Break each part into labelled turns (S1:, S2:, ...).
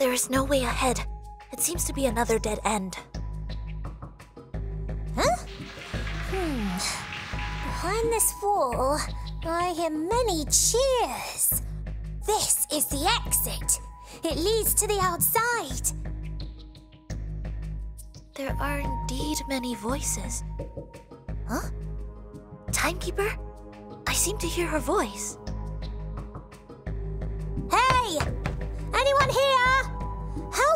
S1: There is no way ahead. It seems to be another dead end.
S2: Huh? Hmm. Behind this wall, I hear many cheers. This is the exit. It leads to the outside.
S1: There are indeed many voices. Huh? Timekeeper? I seem to hear her voice.
S2: Hey! Anyone here?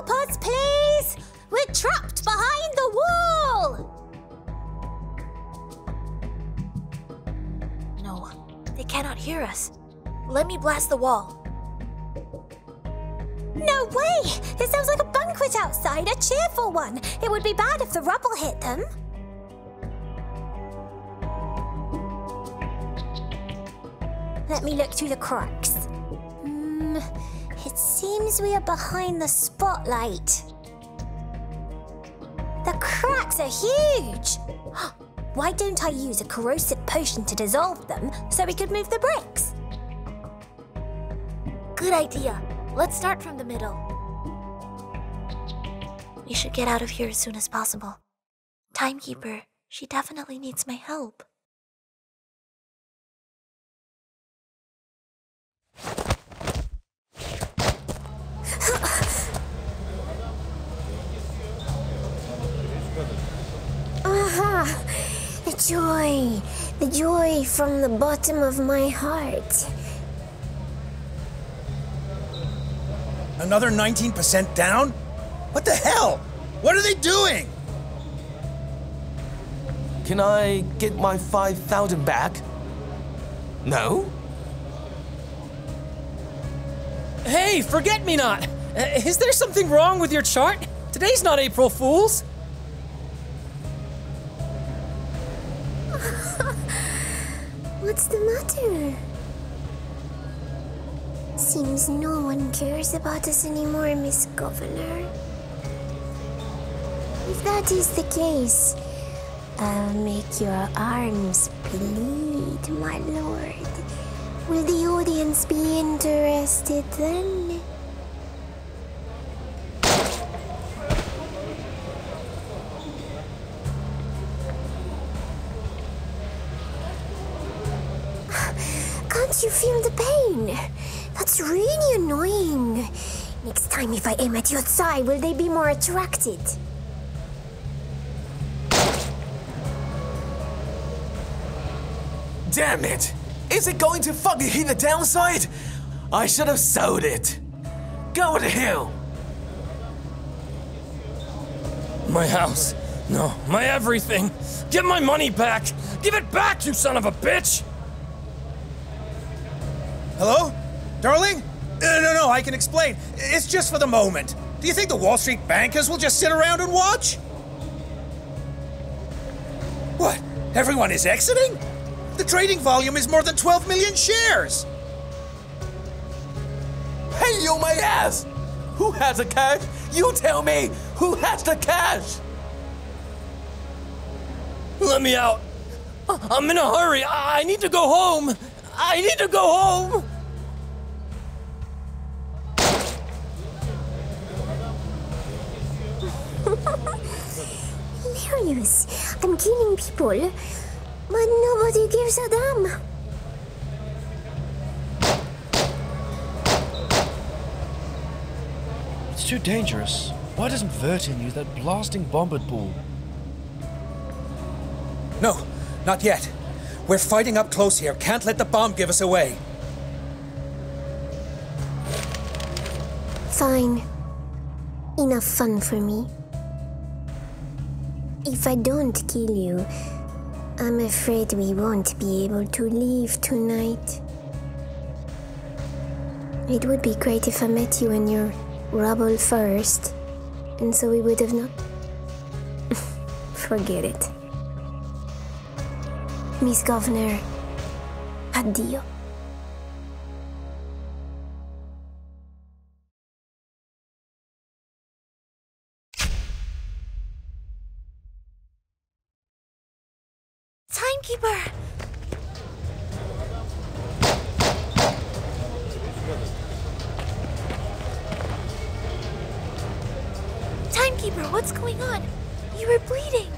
S2: Help us, please! We're trapped behind the wall!
S1: No, they cannot hear us. Let me blast the wall.
S2: No way! It sounds like a banquet outside, a cheerful one. It would be bad if the rubble hit them. Let me look through the cracks. Hmm, it seems we are behind the spotlight. The cracks are huge! Why don't I use a corrosive potion to dissolve them so we could move the bricks?
S1: Good idea. Let's start from the middle. We should get out of here as soon as possible. Timekeeper, she definitely needs my help.
S2: Joy! The joy from the bottom of my heart.
S3: Another 19% down? What the hell? What are they doing?
S4: Can I get my 5,000 back? No?
S5: Hey, forget me not! Uh, is there something wrong with your chart? Today's not April Fool's.
S2: What's the matter? Seems no one cares about us anymore, Miss Governor. If that is the case, I'll make your arms bleed, my lord. Will the audience be interested then? You feel the pain? That's really annoying. Next time, if I aim at your thigh, will they be more attracted?
S4: Damn it! Is it going to fucking hit the downside? I should have sold it. Go to hell!
S5: My house. No, my everything. Get my money back! Give it back, you son of a bitch!
S3: Hello? Darling? Uh, no, no, I can explain. It's just for the moment. Do you think the Wall Street bankers will just sit around and watch? What? Everyone is exiting? The trading volume is more than 12 million shares!
S4: Hey, you my ass! Who has the cash? You tell me! Who has the cash?
S5: Let me out! I'm in a hurry! I need to go home! I need to go home!
S2: Hilarious. I'm killing people, but nobody gives a damn.
S6: It's too dangerous. Why doesn't Vertin use that blasting bombard ball?
S3: No, not yet. We're fighting up close here. Can't let the bomb give us away.
S2: Fine. Enough fun for me. If I don't kill you, I'm afraid we won't be able to leave tonight. It would be great if I met you in your rubble first, and so we would have not. Forget it. Miss Governor, addio.
S1: Timekeeper! Timekeeper, what's going on? You were bleeding.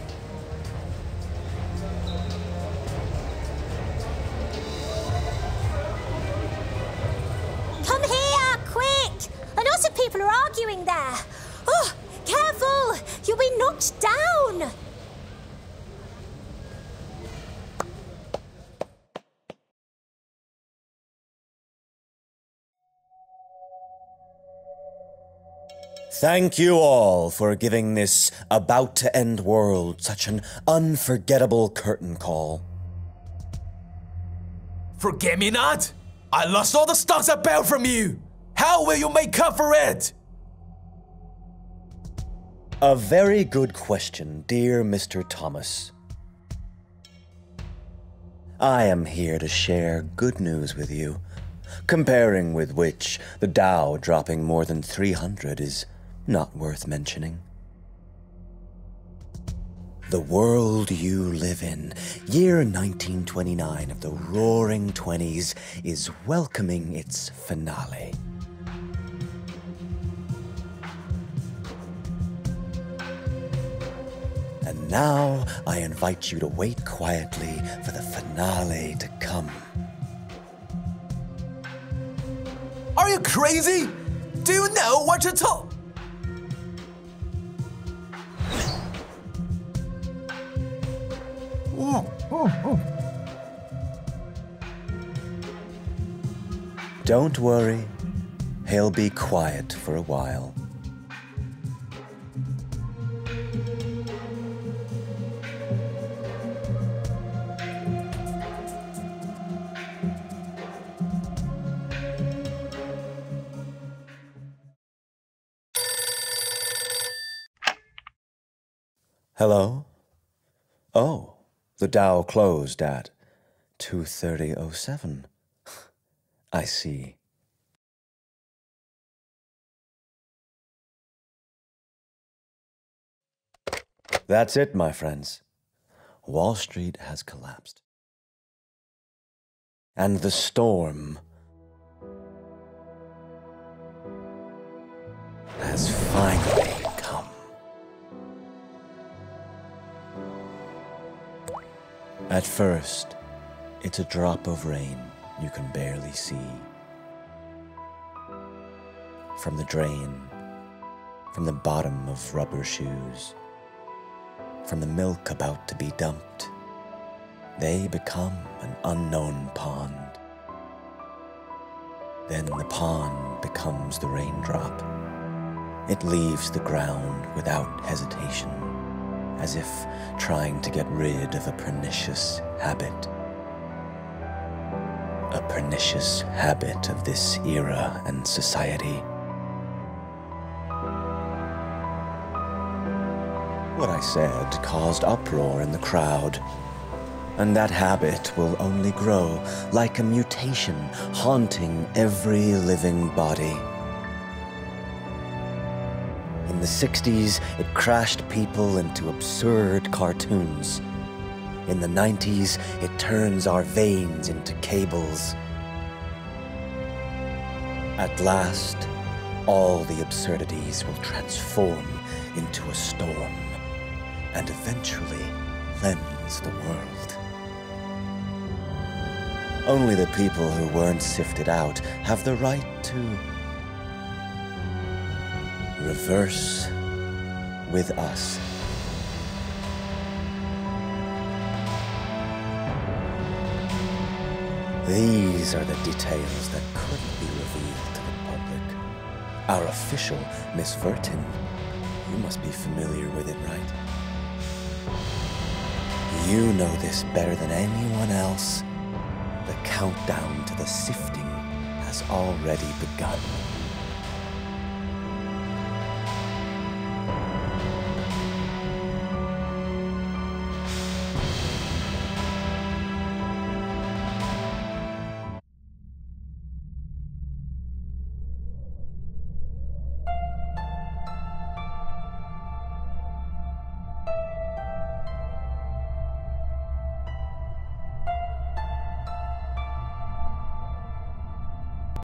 S2: People are arguing there. Oh, careful! You'll be knocked down!
S7: Thank you all for giving this about to end world such an unforgettable curtain call.
S4: Forget me not? I lost all the stocks I bought from you! How will you make up for it?
S7: A very good question, dear Mr. Thomas. I am here to share good news with you, comparing with which the Dow dropping more than 300 is not worth mentioning. The world you live in, year 1929 of the roaring 20s, is welcoming its finale. And now I invite you to wait quietly for the finale to come.
S4: Are you crazy? Do you know what you're talking? Oh, oh, oh.
S7: Don't worry, he'll be quiet for a while. Hello? Oh, the Dow closed at 2:30:07. I see. That's it, my friends. Wall Street has collapsed. And the storm At first, it's a drop of rain you can barely see. From the drain, from the bottom of rubber shoes, from the milk about to be dumped, they become an unknown pond. Then the pond becomes the raindrop. It leaves the ground without hesitation, as if trying to get rid of a pernicious habit. A pernicious habit of this era and society. What I said caused uproar in the crowd. And that habit will only grow like a mutation haunting every living body. In the 60s, it crashed people into absurd cartoons. In the 90s, it turns our veins into cables. At last, all the absurdities will transform into a storm and eventually cleanse the world. Only the people who weren't sifted out have the right to reverse with us. These are the details that couldn't be revealed to the public. Our official, Miss Vertin, you must be familiar with it, right? You know this better than anyone else. The countdown to the sifting has already begun.